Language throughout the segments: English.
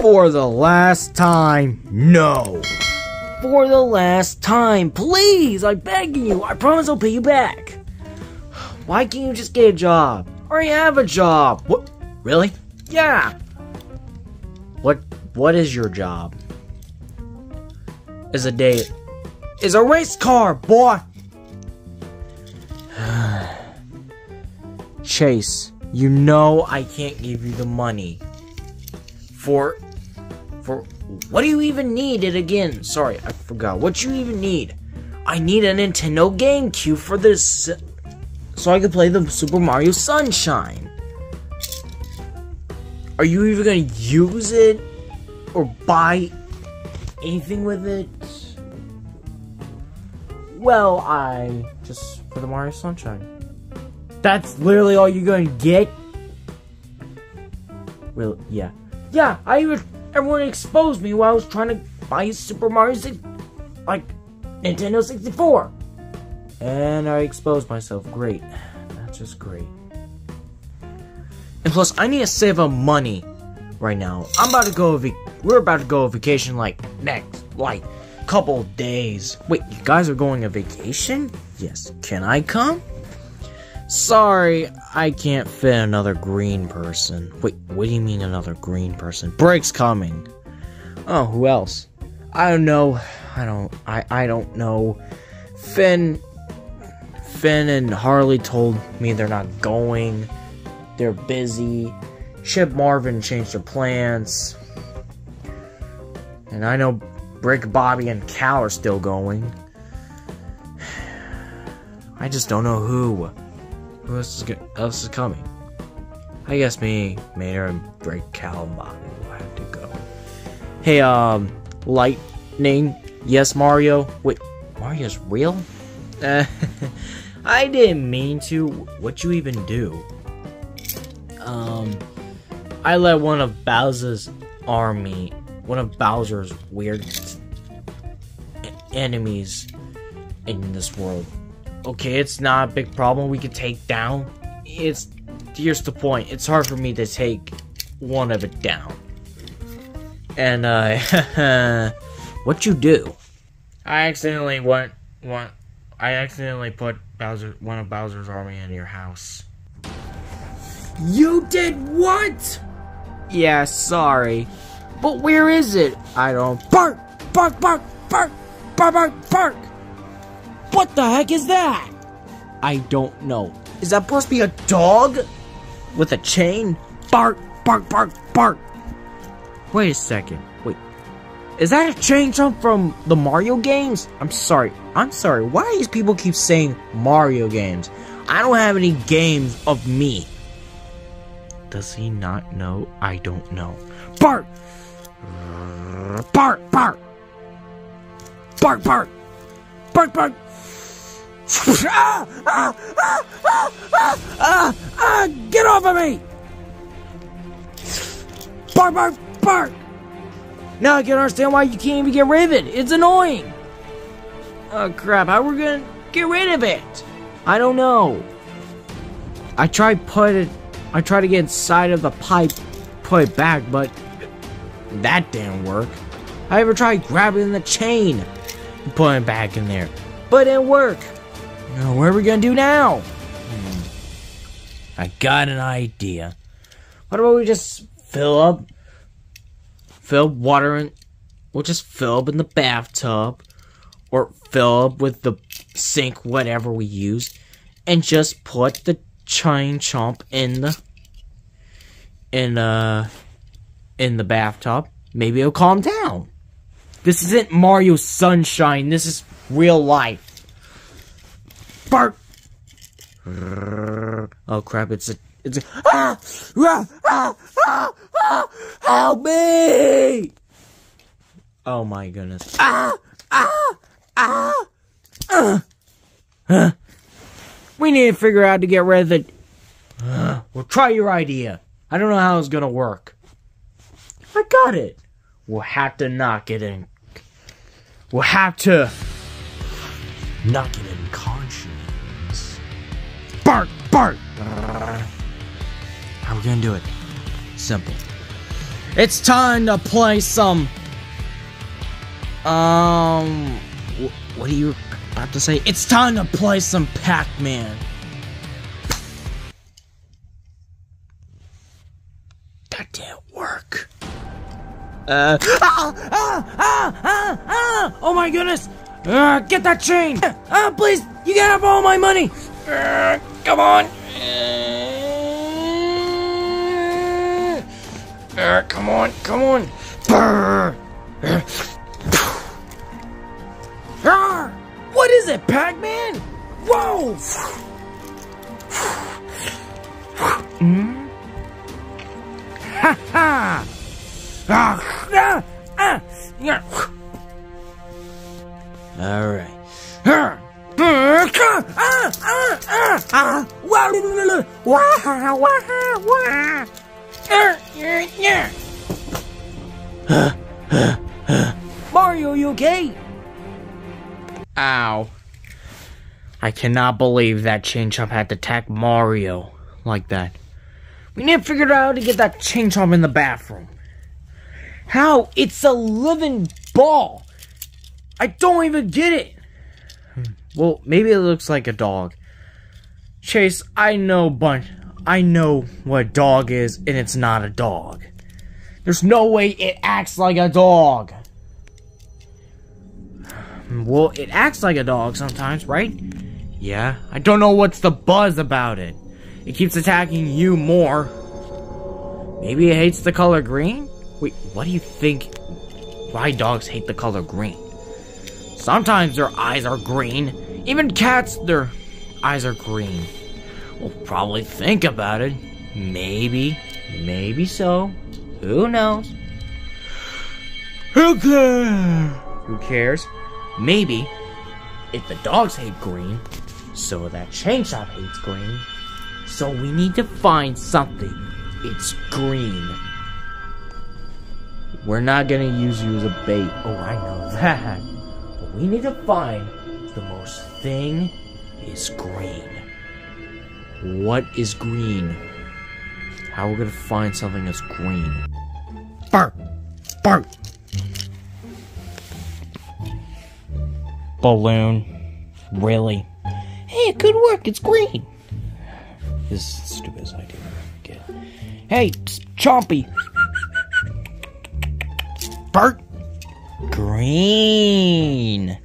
For the last time, no. For the last time, please, I'm begging you. I promise I'll pay you back. Why can't you just get a job? I already have a job. What? Really? Yeah. What? What is your job? Is a day. Is a race car, boy. Chase, you know I can't give you the money. For. For. What do you even need it again? Sorry, I forgot. What do you even need? I need a Nintendo GameCube for this. So I can play the Super Mario Sunshine. Are you even gonna use it? Or buy anything with it? Well, I. Just for the Mario Sunshine. That's literally all you're gonna get? Well, yeah. Yeah, I even. Everyone exposed me while I was trying to buy Super Mario 6. Like, Nintendo 64. And I exposed myself. Great. That's just great. And plus, I need to save up money right now. I'm about to go. We're about to go on vacation like next, like, couple days. Wait, you guys are going on vacation? Yes. Can I come? Sorry, I can't fit another green person. Wait, what do you mean another green person? Break's coming. Oh, who else? I don't know. I don't. I. I don't know. Finn. Finn and Harley told me they're not going. They're busy. Chip Marvin changed their plans. And I know Brick, Bobby, and Cal are still going. I just don't know who. Who else is, else is coming? I guess me, Maynard, and Brick, Cal, will have to go. Hey, um, Lightning. Yes, Mario. Wait, Mario's real? Uh, I didn't mean to. What you even do? Um, I let one of Bowser's army, one of Bowser's weird enemies in this world. Okay, it's not a big problem we could take down. It's here's the point. It's hard for me to take one of it down. And uh what you do? I accidentally went went I accidentally put Bowser one of Bowser's army in your house. You did what? Yeah, sorry. But where is it? I don't bark bark bark bark bark bark bark What the heck is that? I don't know. Is that supposed to be a dog? With a chain? Bark, bark, bark, bark. Wait a second. Wait. Is that a chain chomp from the Mario games? I'm sorry. I'm sorry. Why do these people keep saying Mario games? I don't have any games of me. Does he not know? I don't know. Bark! Bark, bark! Bark, bark! Bark, bark! ah, ah, ah, ah, ah, ah, get off of me! Bark, bark, bark! Now I can understand why you can't even get rid of it. It's annoying. Oh crap! How are we gonna get rid of it? I don't know. I tried put it. I tried to get inside of the pipe, put it back, but that didn't work. I ever tried grabbing the chain, putting it back in there, but it didn't. Now, what are we gonna do now? Hmm. I got an idea. What about we just fill up, fill water in, we'll just fill up in the bathtub, or fill up with the sink, whatever we use, and just put the chain chomp in the, in uh, in the bathtub. Maybe it'll calm down. This isn't Mario Sunshine. This is real life. Bark. Oh crap! It's a it's a ah ah ah ah, ah help me! Oh my goodness! Ah ah ah! Huh. We need to figure out to get rid of the. Uh, well, try your idea. I don't know how it's gonna work. I got it. We'll have to knock it in. We'll have to knock it in conscience. Bark, bark. How are we gonna do it? Simple. It's time to play some. Um, wh- what are you about to say? It's time to play some Pac-Man. Uh, ah, ah, ah, ah, ah, oh my goodness! Uh, get that chain! Uh, please, you can have all my money! Uh, come on! Uh, come on, come on! Uh, uh, what is it, Pac-Man? Whoa! Hmm? Ha ha! All right. Mario, you okay? Ow. I cannot believe that Chain Chomp had to attack Mario like that. We need to figure out how to get that Chain Chomp in the bathroom. How? It's a living ball. I don't even get it. Well, maybe it looks like a dog. Chase, I know bunch I know what a dog is and it's not a dog. There's no way it acts like a dog. Well, it acts like a dog sometimes, right? Yeah, I don't know what's the buzz about it. It keeps attacking you more. Maybe it hates the color green? Wait, what do you think? Why dogs hate the color green? Sometimes their eyes are green. Even cats, their eyes are green. Well, probably think about it. Maybe. Maybe so. Who knows? Who cares? Who cares? Maybe if the dogs hate green, so that Chain Chomp hates green. So we need to find something. It's green. We're not gonna use you as a bait. Oh, I know that. But we need to find the most thing is green. What is green? How are we gonna find something that's green? Bark! Bark! Balloon. Really? Hey, it could work. It's green. This is the stupidest idea I get. Hey, Chompy! Bart! Green!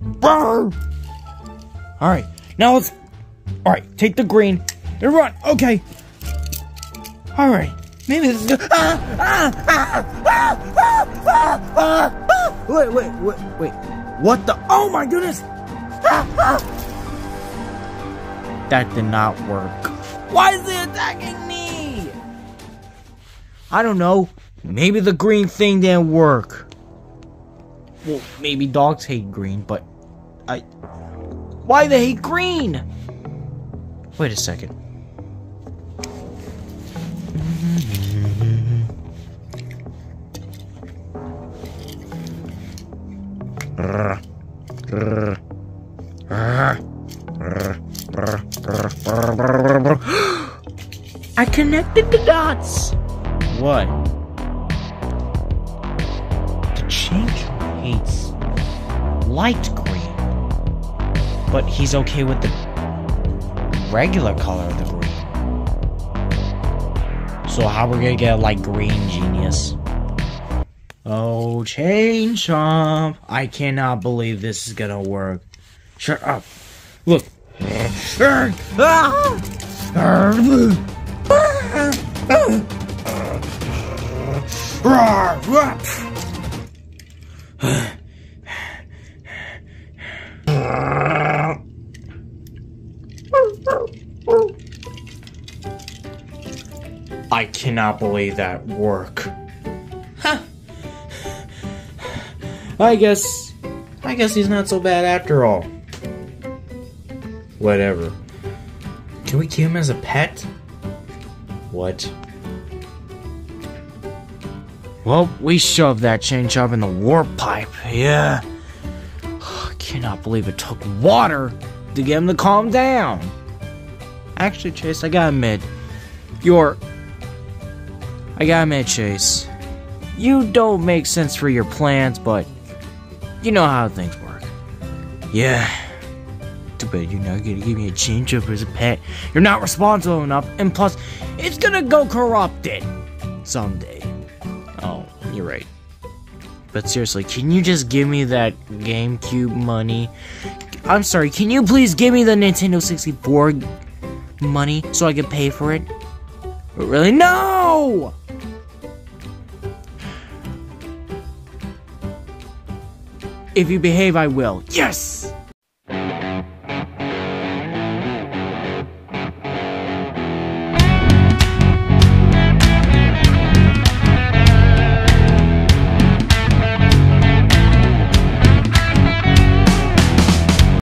Brr! Alright, now let's. Alright, take the green and run. Okay. Alright. Maybe this is. Ah, ah, ah, ah, ah, ah, ah, ah. Wait, wait, wait, wait. What the? Oh my goodness! Ah, ah. That did not work. Why is it attacking me? I don't know. Maybe the green thing didn't work. Well, maybe dogs hate green, but I. Why they hate green? Wait a second. I connected the dots. What? Hates light green, but he's okay with the regular color of the green. So how we gonna get like green genius? Oh, Chain Chomp! I cannot believe this is gonna work. Shut up. Look. I cannot believe that work. Huh. I guess I guess he's not so bad after all. Whatever. Can we keep him as a pet? What? Well, we shoved that chain chomp in the warp pipe. Yeah. I cannot believe it took water to get him to calm down. Actually, Chase, I gotta admit, you're. I gotta admit, Chase, You don't make sense for your plans, but you know how things work. Yeah. Too bad you're not gonna give me a chain chomp as a pet. You're not responsible enough, and plus, it's gonna go corrupted someday. Oh, you're right. But seriously, can you just give me that GameCube money? I'm sorry, can you please give me the Nintendo 64 money so I can pay for it? Really, no! If you behave, I will. Yes!